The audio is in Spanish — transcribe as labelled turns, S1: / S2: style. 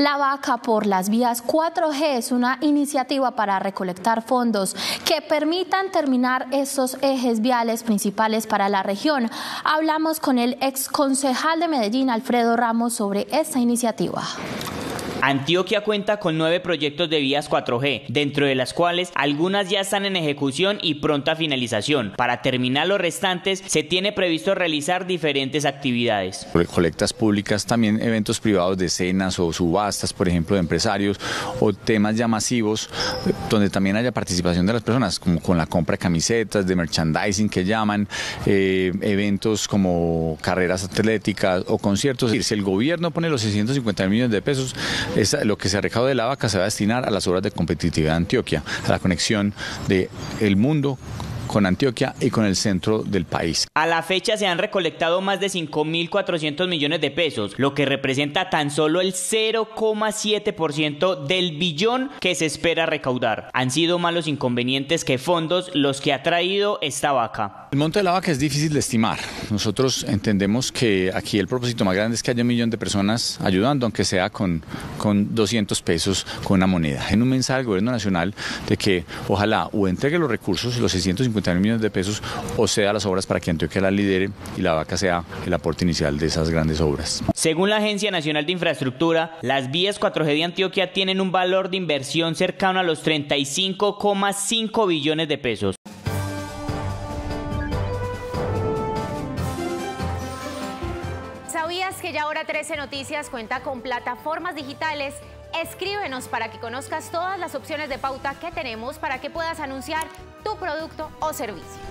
S1: La vaca por las vías 4G es una iniciativa para recolectar fondos que permitan terminar estos ejes viales principales para la región. Hablamos con el ex concejal de Medellín, Alfredo Ramos, sobre esta iniciativa.
S2: Antioquia cuenta con nueve proyectos de vías 4G, dentro de las cuales algunas ya están en ejecución y pronta finalización. Para terminar los restantes, se tiene previsto realizar diferentes actividades.
S3: Colectas públicas, también eventos privados de cenas o subastas, por ejemplo, de empresarios, o temas ya masivos, donde también haya participación de las personas, como con la compra de camisetas, de merchandising que llaman, eh, eventos como carreras atléticas o conciertos. Si el gobierno pone los 650 millones de pesos, lo que se recaude de la vaca se va a destinar a las obras de competitividad de Antioquia, a la conexión del el mundo con Antioquia y con el centro del país.
S2: A la fecha se han recolectado más de 5.400 millones de pesos, lo que representa tan solo el 0,7% del billón que se espera recaudar. Han sido más los inconvenientes que fondos los que ha traído esta vaca.
S3: El monto de la vaca es difícil de estimar. Nosotros entendemos que aquí el propósito más grande es que haya un millón de personas ayudando, aunque sea con, con 200 pesos, con una moneda. En un mensaje al gobierno nacional de que ojalá o entregue los recursos, los 650 millones de pesos o sea las obras para que Antioquia la lidere y la vaca sea el aporte inicial de esas grandes obras.
S2: Según la Agencia Nacional de Infraestructura, las vías 4G de Antioquia tienen un valor de inversión cercano a los 35,5 billones de pesos.
S4: ¿Sabías que ya ahora 13 Noticias cuenta con plataformas digitales Escríbenos para que conozcas todas las opciones de pauta que tenemos para que puedas anunciar tu producto o servicio.